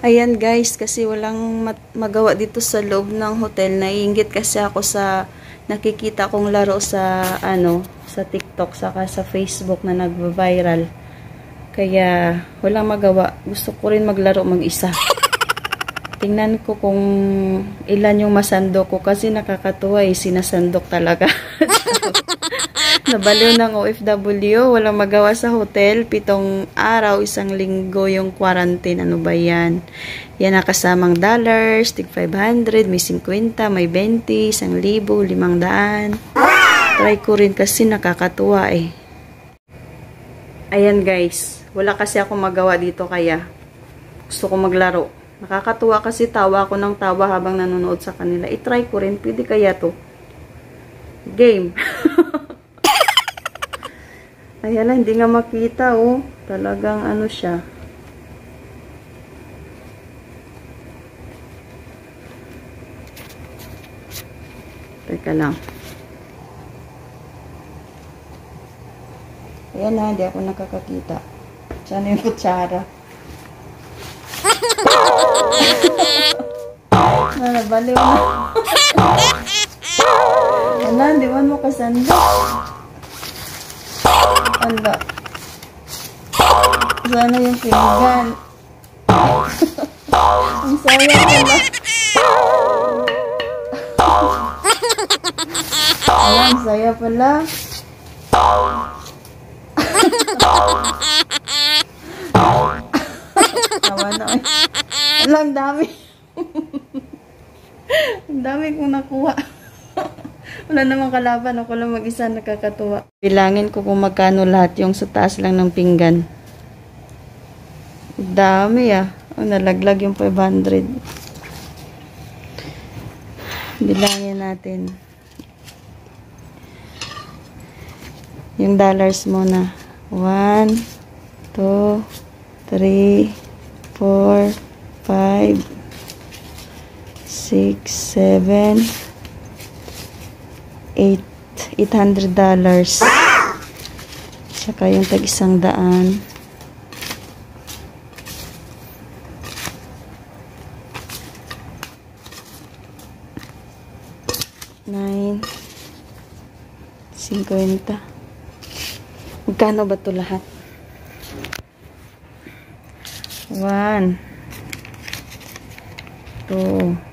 Ayan guys, kasi walang magawa dito sa loob ng hotel. Naiingit kasi ako sa nakikita kong laro sa ano, sa TikTok saka sa Facebook na nagva-viral. Kaya walang magawa. Gusto ko rin maglaro mag-isa. Tingnan ko kung ilan yung masandok ko kasi nakakatuwa eh, sinasandok talaga. Nabaliw ng OFW, walang magawa sa hotel, pitong araw, isang linggo yung quarantine. Ano ba yan? Yan nakasamang dollars, tig 500, may 50, may 20, isang libo, limang daan. Try ko rin kasi nakakatuwa eh. Ayan guys, wala kasi ako magawa dito kaya gusto ko maglaro. Nakakatuwa kasi tawa ako ng tawa habang nanonood sa kanila. I-try ko rin, pwede kaya to. Game. Ayan na, hindi nga makita, oh. Talagang ano siya. Teka lang. Ayan na, hindi ako nakakakita. Sana yung kutsara. na, nabaliw na. Ayan na, di ba mo kasanda? Ala. Sana yung pinggan. Ang saya pala. Ayan, saya pala. Tawa na eh. Alang dami. Ang dami kong nakuha. Wala namang kalaban. Ako lang mag-isa nakakatuwa. Bilangin ko kung magkano lahat yung sa taas lang ng pinggan. Dami ah. Oh, nalaglag yung 500. Bilangin natin. Yung dollars muna. 1, 2, 3, 4, 5, 6, 7, 8 $800 dollars. Saka yung tag isang daan. Nine. Cinquenta. Magkano ba to lahat? One. Two.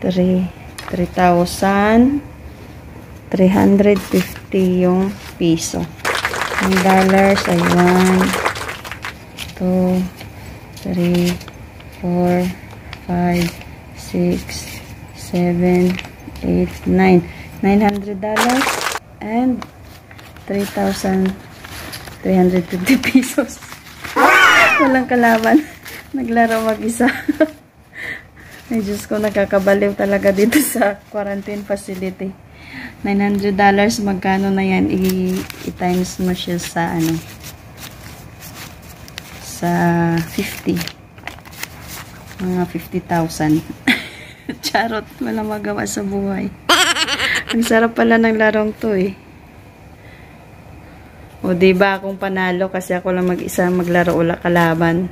3,350 yung piso. Ang dollars ay 1, 2, 3, 4, 5, 6, 7, 8, 9. 900 dollars and 3,350 pesos. Walang kalaban. Naglaro mag-isa. Ay, Diyos ko, nakakabaliw talaga dito sa quarantine facility. $900 magkano na yan? I-times mo siya sa ano sa 50 mga 50,000 charot wala magawa sa buhay. Ang sarap pala ng larong to eh. O diba akong panalo kasi ako lang mag-isa maglaro ula kalaban